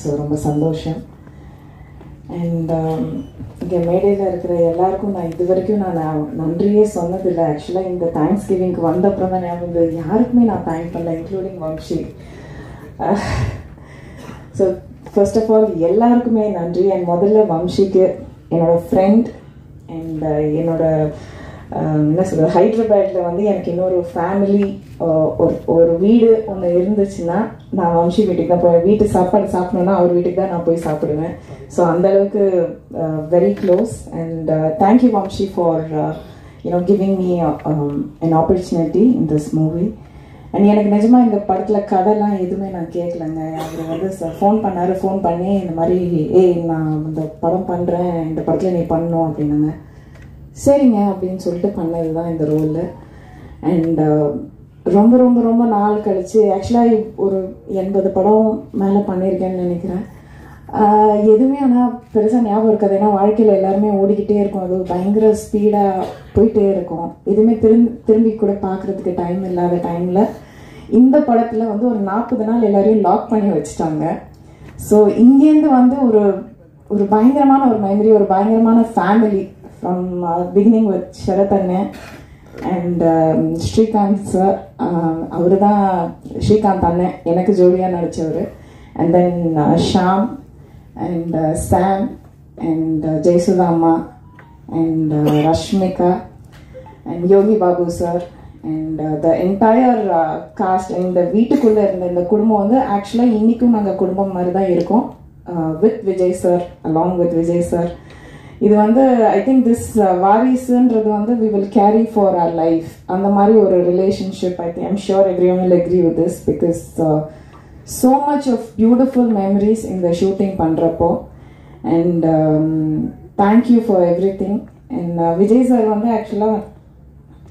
So ரொம்ப சந்தோஷம். And um, இங்கே மேடையில் இருக்கிற எல்லாருக்கும் நான் இது வரைக்கும் நான் நன்றியே சொன்னதில்லை. ஆக்சுவலாக இந்த தேங்க்ஸ் கிவிங்க்கு வந்த அப்புறம் தான் ஞாபகம் வந்து யாருக்குமே நான் தேங்க் பண்ணல including Vamshi so first of all எல்லாருக்குமே நன்றி. அண்ட் முதல்ல வம்ஷிக்கு என்னோடய ஃப்ரெண்ட் அண்ட் என்னோட என்ன சொல்கிறது ஹைதராபாத்தில் வந்து எனக்கு இன்னொரு ஃபேமிலி ஒரு ஒரு வீடு ஒன்று இருந்துச்சுன்னா நான் வம்ஷி வீட்டுக்கு தான் போவேன். வீட்டு சாப்பாடு சாப்பிடணுன்னா அவர் வீட்டுக்கு தான் நான் போய் சாப்பிடுவேன். ஸோ அந்தளவுக்கு very close and thank you Vamshi for you know giving me an opportunity in this movie and எனக்கு நிஜமா இந்த படத்தில் கதைலாம் எதுவுமே நான் கேட்கலங்க அவர் வந்து ஃபோன் பண்ணாரு ஃபோன் பண்ணி இந்த மாதிரி ஏய் நான் இந்த படம் பண்ணுறேன் இந்த படத்தில் நீ பண்ணணும் அப்படின்னாங்க. சரிங்க அப்படின்னு சொல்லிட்டு பண்ணது தான் இந்த ரோலில் அண்ட் uh, ரொம்ப ரொம்ப ரொம்ப நாள் கழித்து ஆக்சுவலாக ஒரு எண்பது படம் மேலே பண்ணியிருக்கேன்னு நினைக்கிறேன். Uh, எதுவுமே ஆனால் பெருசாக ஞாபகம் இருக்காது. ஏன்னா வாழ்க்கையில் எல்லாருமே ஓடிக்கிட்டே இருக்கும். அது பயங்கர ஸ்பீடாக போயிட்டே இருக்கும். எதுவுமே திரும்பி திரும்பி கூட பார்க்குறதுக்கு டைம் இல்லாத டைமில் இந்த படத்தில் வந்து ஒரு நாற்பது நாள் எல்லாரையும் லாக் பண்ணி வச்சுட்டாங்க. ஸோ இங்கேருந்து வந்து ஒரு ஒரு பயங்கரமான ஒரு மெமரி ஒரு பயங்கரமான family from beginning with Sarath அண்ணன் அண்ட் ஸ்ரீகாந்த் சார் அவர் தான் ஸ்ரீகாந்த் அண்ணன். எனக்கு ஜோடியாக நடித்தவர் and then Shaam and Sam and Jayasudha அம்மா and Rashmika and Yogi Babu sir and the entire cast இந்த வீட்டுக்குள்ளே இருந்த இந்த குடும்பம் வந்து ஆக்சுவலாக இன்றைக்கும் நாங்கள் குடும்பம் மாதிரி தான் இருக்கோம் with Vijay sir along with Vijay sir இது வந்து ஐ திங்க் திஸ் வாரிசுன்றது வந்து we will carry for our life அந்த மாதிரி ஒரு relationship I think I'm sure everyone will agree with this because so much of beautiful memories இந்த shooting பண்ணுறப்போ and thank you for everything and Vijay sir வந்து ஆக்சுவலாக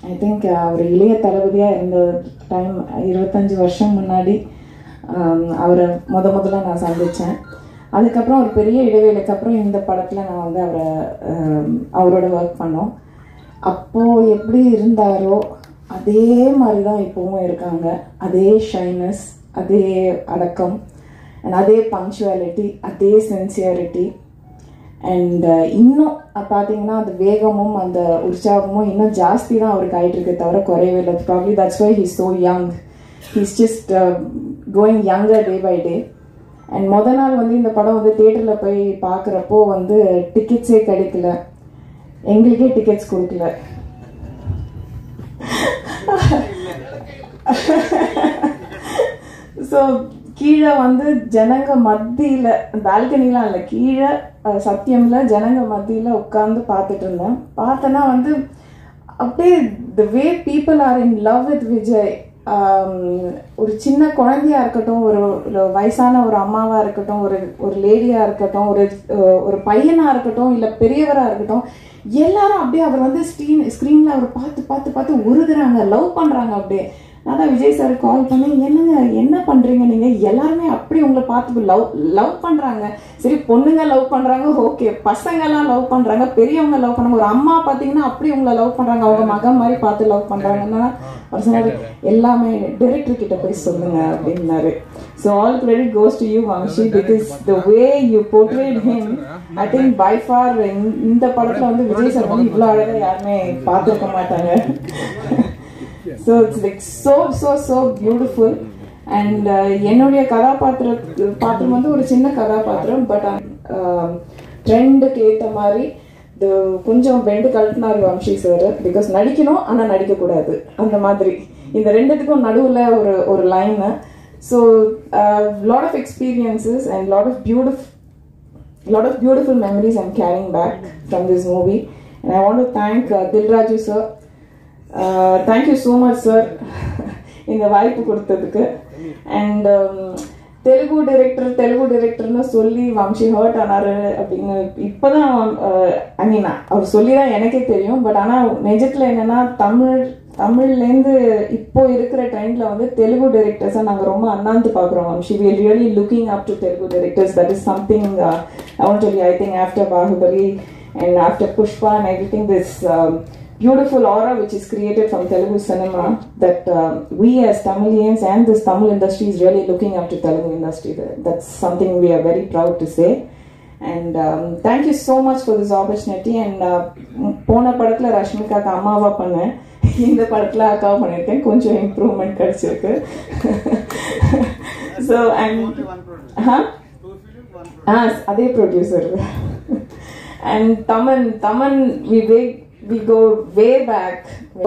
I think அவர் இளைய தளபதியாக இருந்த டைம் இருபத்தஞ்சி வருஷம் முன்னாடி um, அவரை முத முதல்ல நான் சந்தித்தேன் அதுக்கப்புறம் ஒரு பெரிய இடைவேளைக்கு அப்புறம் இந்த படத்தில் நான் வந்து அவரை அவரோட ஒர்க் பண்ணோம். அப்போது எப்படி இருந்தாரோ அதே மாதிரி தான் இப்போவும் இருக்காங்க. அதே ஷைனஸ் அதே அடக்கம் அண்ட் அதே பங்க்சுவாலிட்டி அதே சின்சியரிட்டி அண்ட் இன்னும் பார்த்தீங்கன்னா அந்த வேகமும் அந்த உற்சாகமும் இன்னும் ஜாஸ்தி தான் அவருக்கு ஆகிட்டு இருக்கே தவிர குறையவே இல்லை. Probably that's why he's so young he's just going younger day by day and மொதல் நாள் வந்து இந்த படம் வந்து தேட்டரில் போய் பார்க்குறப்போ வந்து டிக்கெட்ஸே கிடைக்கல. எங்களுக்கே டிக்கெட்ஸ் கொடுக்கல. ஸோ கீழே வந்து ஜனங்க மத்தியில் பால்கனிலாம் இல்லை கீழே சத்தியமில் சத்தியம்ல ஜனங்க மத்தியில் உட்காந்து பார்த்துட்டு இருந்தேன். பார்த்தேன்னா வந்து அப்படியே the way people are in love with Vijay ஒரு சின்ன குழந்தையா இருக்கட்டும் ஒரு ஒரு வயசான ஒரு அம்மாவா இருக்கட்டும் ஒரு ஒரு லேடியா இருக்கட்டும் ஒரு ஒரு பையனா இருக்கட்டும் இல்ல பெரியவரா இருக்கட்டும் எல்லாரும் அப்படியே அவர் வந்து ஸ்க்ரீன் ஸ்க்ரீன்ல அவர் பார்த்து பார்த்து பார்த்து உருகுறாங்க லவ் பண்றாங்க அப்படியே. அதான் விஜய் சார் கால் பண்ணி என்னங்க என்ன பண்றீங்க நீங்க? எல்லாருமே அப்படி உங்களை பார்த்து லவ் லவ் பண்றாங்க. சரி பொண்ணுங்க லவ் பண்றாங்க. ஓகே பசங்க எல்லாம் லவ் பண்றாங்க. பெரியவங்க லவ் பண்றாங்க ஒரு அம்மா பாத்தீங்கன்னா அப்படி உங்களை லவ் பண்றாங்க. அவங்க மகன் மாதிரி பார்த்து லவ் பண்றாங்கன்னா அவர் எல்லாமே டைரக்டர் கிட்ட போய் சொல்லுங்க அப்படின்னாரு. So all credit goes to you Vamshi because the way you portrayed him I think by far இந்த படத்தில் வந்து விஜய் சார் வந்து இவ்வளோ அழகாக யாருமே பார்த்துருக்க மாட்டாங்க. So it's like so so so beautiful and என்னுடைய கதாபாத்திர பாத்திரம் வந்து ஒரு சின்ன கதாபாத்திரம் பட் ட்ரெண்டுக்கு ஏற்ற மாதிரி இது கொஞ்சம் பெண்டு கழட்டினார் வம்சி சார் பிகாஸ் நடிக்கணும் ஆனால் நடிக்கக்கூடாது. அந்த மாதிரி. இந்த ரெண்டுத்துக்கும் நடுவில் ஒரு ஒரு line so lot of experiences and lot of beautiful lot of beautiful memories and caring back from this movie and I want to thank Dil Raju sir thank you so much sir இந்த வாய்ப்பு கொடுத்ததுக்கு. And um, Telugu director Telugu டைரக்டர்னு சொல்லி Vamsi hurt ஆனாரு அப்படின்னு இப்போதான் ஐ uh, மீன் அவர் சொல்லி தான் எனக்கே தெரியும். பட் ஆனால் நிஜத்தில் என்னன்னா தமிழ் தமிழ்லேருந்து இப்போ இருக்கிற ட்ரெண்டில் வந்து தெலுங்கு டைரக்டர்ஸை நாங்கள் ரொம்ப அண்ணாந்து பார்க்குறோம் Vamshi we really looking up to Telugu directors that is something I want சொல்லி I think after Baahubali and after Pushpa and I think this beautiful aura which is created from Telugu cinema that um, we as Tamilians and this Tamil industry is really looking up to Telugu industry. That's something we are very proud to say. And um, thank you so much for this opportunity. And uh, போன படத்துல ரஷ்மிகாக்கு அம்மாவா பண்ணேன் இந்த படத்துல அக்காவா பண்ணியிருக்கேன் கொஞ்சம் improvement கிடைச்சிருக்கு ஸோ அண்ட் ஆ அதே producer and Thaman Thaman we we we go way back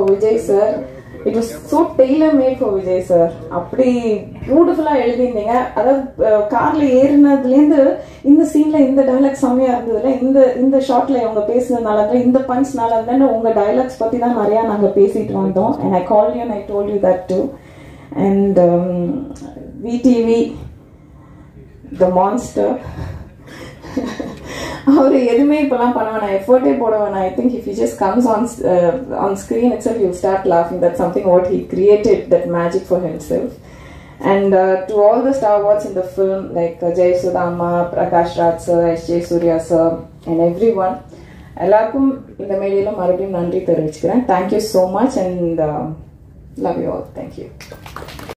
Vijay sir it was so tailor made for Vijay sir அப்படி பியூட்டிஃபுல்லாக எழுதியிருந்தீங்க. அதாவது கார்ல ஏறினதுலேருந்து இந்த சீன்ல இந்த டைலாக் செம்மையா இருந்ததுல இந்த இந்த ஷார்ட்ல அவங்க பேசினதுனால இருந்தால் இந்த பஞ்ச்னால தான் உங்க டைலாக்ஸ் பத்தி தான் நிறையா நாங்கள் பேசிட்டு வந்தோம். And I call you I told you that too and VTV the monster அவர் எதுவுமே இப்போலாம் பண்ண வேணாம். எஃபர்ட்டே போட வேணாம். I think if you just comes on on screen itself you start லாஃபிங் that something what he created that magic for himself and to all the stalwarts in the like Jayasudha அம்மா Prakash Raj sir S J Suryah sir and everyone எல்லாருக்கும் இந்த மேடையில் மறுபடியும் நன்றி தெரிவிச்சுக்கிறேன். Thank you so much and love you all thank you